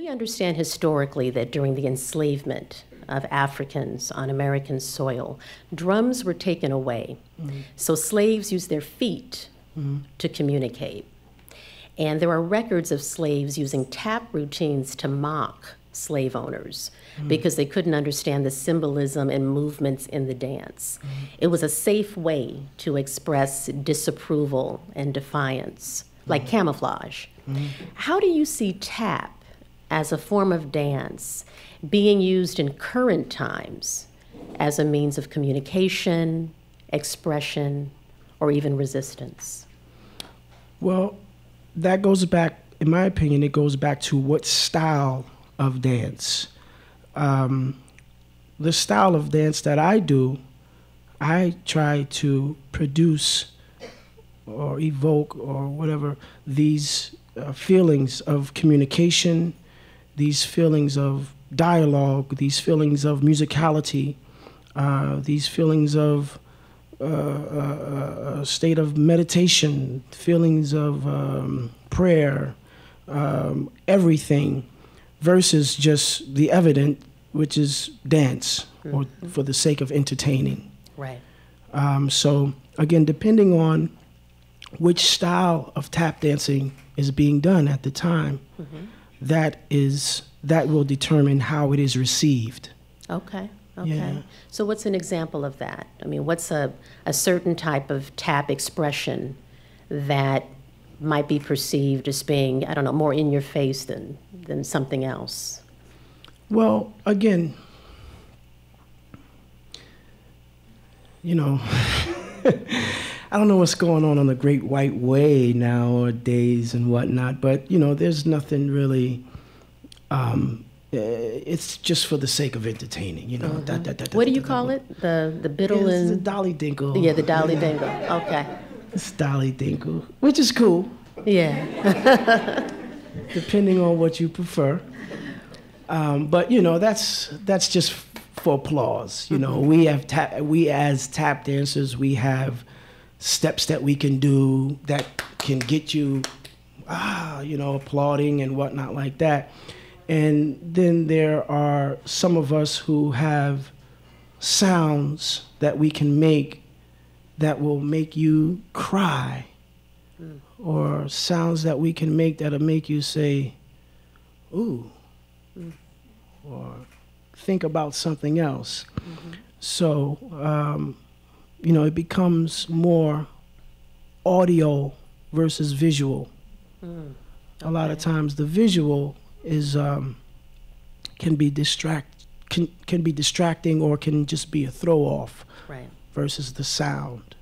We understand historically that during the enslavement of Africans on American soil, drums were taken away. Mm-hmm. So slaves used their feet mm-hmm. to communicate. And there are records of slaves using tap routines to mock slave owners mm-hmm. because they couldn't understand the symbolism and movements in the dance. Mm-hmm. It was a safe way to express disapproval and defiance, like mm-hmm. camouflage. Mm-hmm. How do you see tap as a form of dance being used in current times as a means of communication, expression, or even resistance? Well, that goes back, in my opinion, it goes back to what style of dance. Um, the style of dance that I do, I try to produce or evoke or whatever these uh, feelings of communication, these feelings of dialogue, these feelings of musicality, uh, these feelings of uh, uh, a state of meditation, feelings of um, prayer, um, everything, versus just the evident, which is dance mm-hmm. or for the sake of entertaining. Right. Um, so again, depending on which style of tap dancing is being done at the time, mm-hmm. That is that will determine how it is received. Okay. Okay. Yeah. So what's an example of that? I mean, what's a, a certain type of tap expression that might be perceived as being, I don't know, more in your face than than something else? Well, again, you know, I don't know what's going on on the Great White Way nowadays and whatnot, but you know, there's nothing really. Um, eh, it's just for the sake of entertaining, you know. Mm-hmm. Da, da, da, what do you call it? The the biddle and the dolly dinkle. Yeah, the dolly yeah. dinkle. Okay. It's dolly dinkle, which is cool. Yeah. Depending on what you prefer. Um, but you know, that's that's just for applause. You know, mm-hmm. we have ta- we as tap dancers, we have steps that we can do that can get you, ah, you know, applauding and whatnot like that. And then there are some of us who have sounds that we can make that will make you cry, mm. or sounds that we can make that'll make you say, ooh, mm. or think about something else. Mm-hmm. So, um, you know, it becomes more audio versus visual. Mm, okay. A lot of times, the visual is um, can be distract can can be distracting or can just be a throw off. Right. Versus the sound.